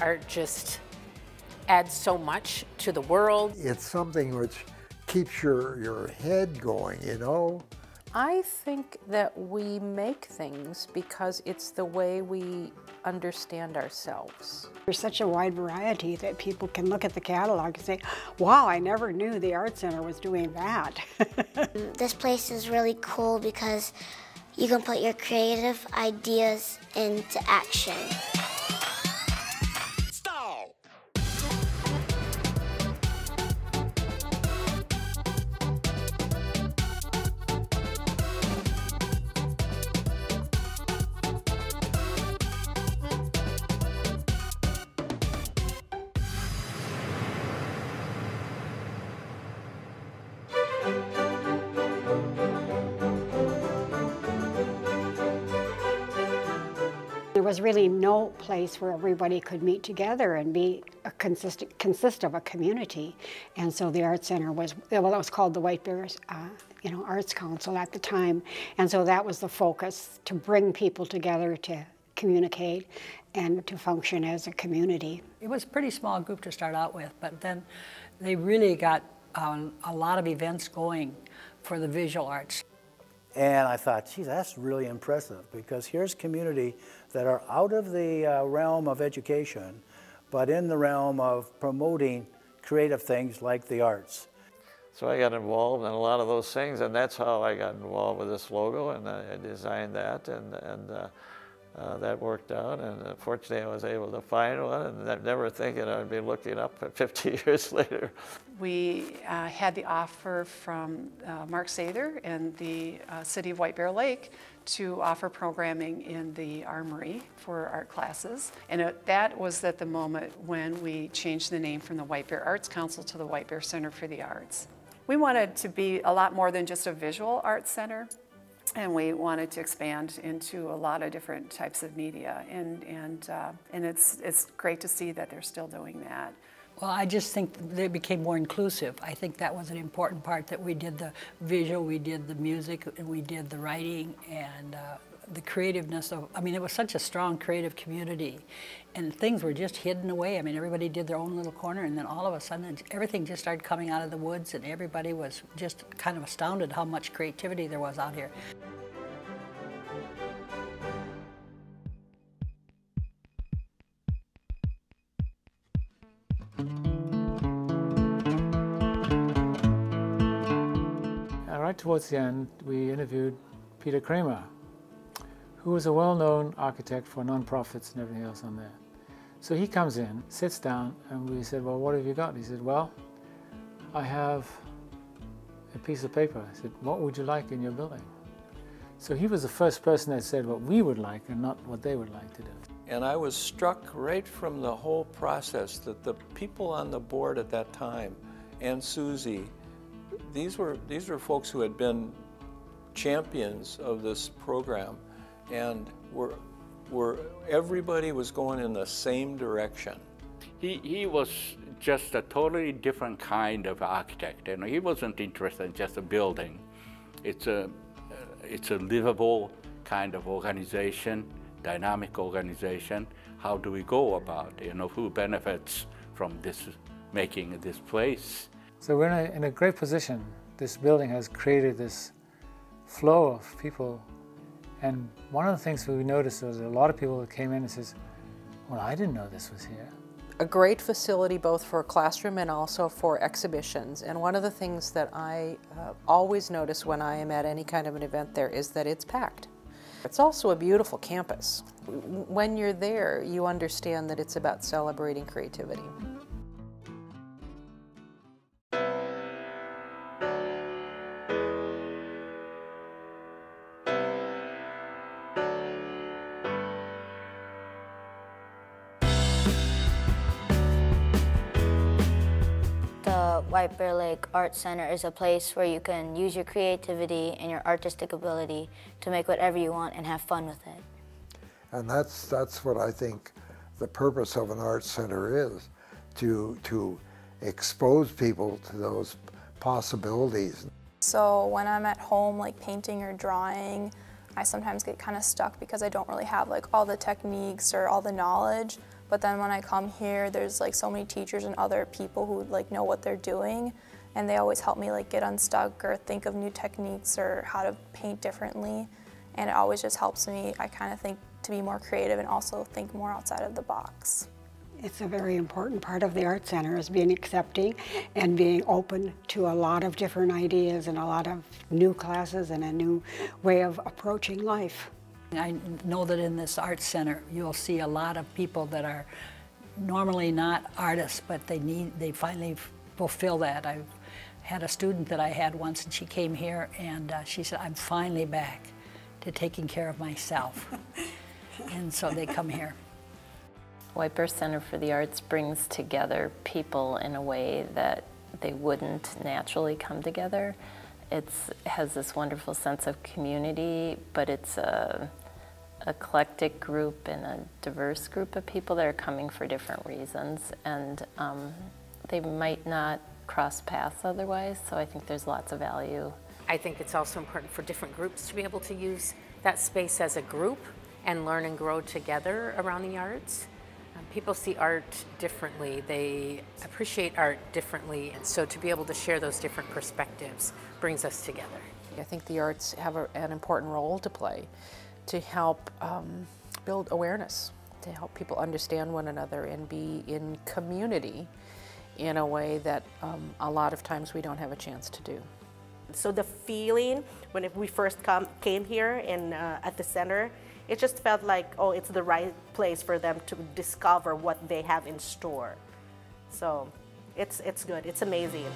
Art just adds so much to the world. It's something which keeps your, your head going, you know? I think that we make things because it's the way we understand ourselves. There's such a wide variety that people can look at the catalog and say, wow, I never knew the Art Center was doing that. this place is really cool because you can put your creative ideas into action. Was really no place where everybody could meet together and be a consist, consist of a community. And so the Art Center was, well, it was called the White Bears, uh, you know, Arts Council at the time. And so that was the focus, to bring people together to communicate and to function as a community. It was a pretty small group to start out with, but then they really got um, a lot of events going for the visual arts. And I thought, gee, that's really impressive because here's community that are out of the uh, realm of education, but in the realm of promoting creative things like the arts. So I got involved in a lot of those things, and that's how I got involved with this logo, and I designed that, and, and uh, uh, that worked out, and uh, fortunately I was able to find one, and I'm never thinking I'd be looking up 50 years later. We uh, had the offer from uh, Mark Sather and the uh, City of White Bear Lake to offer programming in the Armory for art classes. And it, that was at the moment when we changed the name from the White Bear Arts Council to the White Bear Center for the Arts. We wanted to be a lot more than just a visual arts center and we wanted to expand into a lot of different types of media and and uh, and it's it's great to see that they're still doing that. Well, I just think they became more inclusive. I think that was an important part that we did the visual, we did the music, and we did the writing, and uh, the creativeness of, I mean, it was such a strong creative community and things were just hidden away. I mean, everybody did their own little corner and then all of a sudden everything just started coming out of the woods and everybody was just kind of astounded how much creativity there was out here. Uh, right towards the end, we interviewed Peter Kramer, who was a well-known architect for nonprofits and everything else on there. So he comes in, sits down, and we said, well, what have you got? He said, well, I have a piece of paper. I said, what would you like in your building? So he was the first person that said what we would like and not what they would like to do. And I was struck right from the whole process that the people on the board at that time, and Susie, these were, these were folks who had been champions of this program and were, were, everybody was going in the same direction. He, he was just a totally different kind of architect. You know, he wasn't interested in just a building. It's a, uh, it's a livable kind of organization, dynamic organization. How do we go about, you know, who benefits from this, making this place? So we're in a, in a great position. This building has created this flow of people. And one of the things we noticed was a lot of people that came in and says, well, I didn't know this was here. A great facility both for a classroom and also for exhibitions. And one of the things that I uh, always notice when I am at any kind of an event there is that it's packed. It's also a beautiful campus. When you're there, you understand that it's about celebrating creativity. White Bear Lake Art Center is a place where you can use your creativity and your artistic ability to make whatever you want and have fun with it. And that's, that's what I think the purpose of an art center is, to, to expose people to those possibilities. So when I'm at home like painting or drawing, I sometimes get kind of stuck because I don't really have like all the techniques or all the knowledge. But then when I come here, there's like so many teachers and other people who like know what they're doing and they always help me like get unstuck or think of new techniques or how to paint differently. And it always just helps me, I kind of think, to be more creative and also think more outside of the box. It's a very important part of the Art Center is being accepting and being open to a lot of different ideas and a lot of new classes and a new way of approaching life. I know that in this Art Center you'll see a lot of people that are normally not artists, but they need, they finally fulfill that. I've had a student that I had once and she came here and uh, she said, I'm finally back to taking care of myself. and so they come here. White Bear Center for the Arts brings together people in a way that they wouldn't naturally come together. It has this wonderful sense of community, but it's a eclectic group and a diverse group of people that are coming for different reasons, and um, they might not cross paths otherwise, so I think there's lots of value. I think it's also important for different groups to be able to use that space as a group and learn and grow together around the arts people see art differently. They appreciate art differently. And so to be able to share those different perspectives brings us together. I think the arts have a, an important role to play to help um, build awareness, to help people understand one another and be in community in a way that um, a lot of times we don't have a chance to do. So the feeling when we first come, came here and uh, at the center it just felt like, oh, it's the right place for them to discover what they have in store. So it's, it's good, it's amazing.